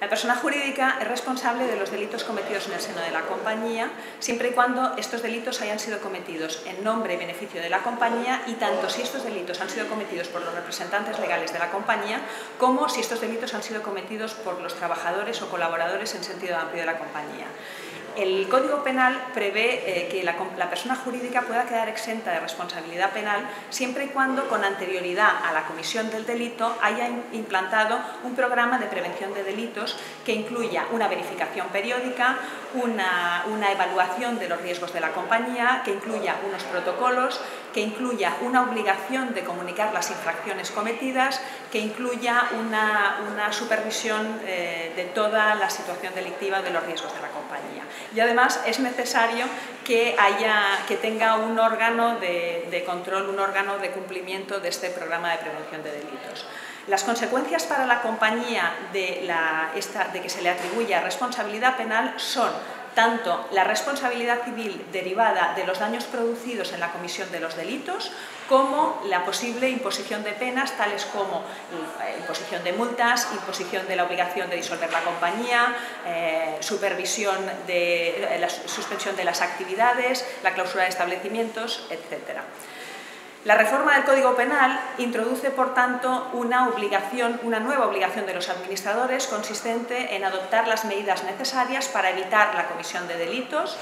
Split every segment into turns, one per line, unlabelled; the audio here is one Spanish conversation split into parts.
La persona jurídica es responsable de los delitos cometidos en el seno de la compañía, siempre y cuando estos delitos hayan sido cometidos en nombre y beneficio de la compañía y tanto si estos delitos han sido cometidos por los representantes legales de la compañía como si estos delitos han sido cometidos por los trabajadores o colaboradores en sentido amplio de la compañía. El Código Penal prevé eh, que la, persona jurídica pueda quedar exenta de responsabilidad penal siempre y cuando con anterioridad a la comisión del delito haya implantado un programa de prevención de delitos que incluya una verificación periódica, una, evaluación de los riesgos de la compañía, que incluya unos protocolos, que incluya una obligación de comunicar las infracciones cometidas, que incluya una, supervisión eh, de toda la situación delictiva de los riesgos de la compañía. Y además es necesario que, haya, que tenga un órgano de, control, un órgano de cumplimiento de este programa de prevención de delitos. Las consecuencias para la compañía de, de que se le atribuya responsabilidad penal son tanto la responsabilidad civil derivada de los daños producidos en la comisión de los delitos como la posible imposición de penas tales como eh, imposición de multas, imposición de la obligación de disolver la compañía, eh, supervisión de la suspensión de las actividades, la clausura de establecimientos, etc. La reforma del Código Penal introduce, por tanto, una, obligación, una nueva obligación de los administradores consistente en adoptar las medidas necesarias para evitar la comisión de delitos,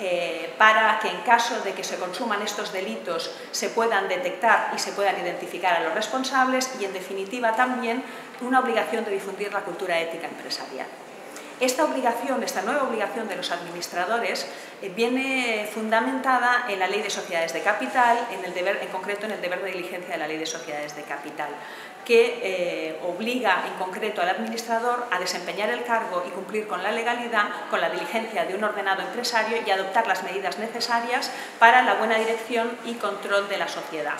eh, para que en caso de que se consuman estos delitos se puedan detectar y se puedan identificar a los responsables y, en definitiva, también una obligación de difundir la cultura ética empresarial. Esta obligación, esta nueva obligación de los administradores eh, viene fundamentada en la Ley de Sociedades de Capital, en, el deber, en concreto en el deber de diligencia de la Ley de Sociedades de Capital, que eh, obliga en concreto al administrador a desempeñar el cargo y cumplir con la legalidad, con la diligencia de un ordenado empresario y adoptar las medidas necesarias para la buena dirección y control de la sociedad.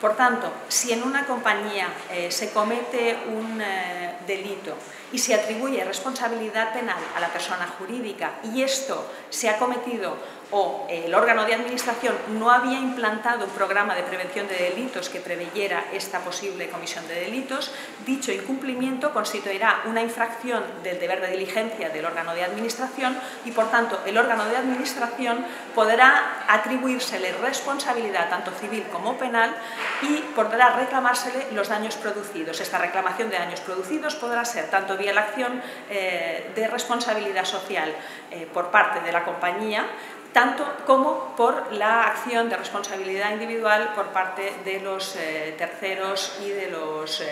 Por tanto, si en una compañía eh, se comete un eh, delito y se atribuye responsabilidad penal a la persona jurídica y esto se ha cometido o el órgano de administración no había implantado un programa de prevención de delitos que preveyera esta posible comisión de delitos, dicho incumplimiento constituirá una infracción del deber de diligencia del órgano de administración y, por tanto, el órgano de administración podrá atribuírsele responsabilidad tanto civil como penal y podrá reclamársele los daños producidos. Esta reclamación de daños producidos podrá ser tanto vía la acción eh, de responsabilidad social eh, por parte de la compañía, tanto como por la acción de responsabilidad individual por parte de los eh, terceros y de los,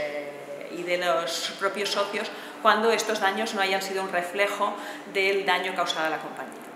y de los propios socios cuando estos daños no hayan sido un reflejo del daño causado a la compañía.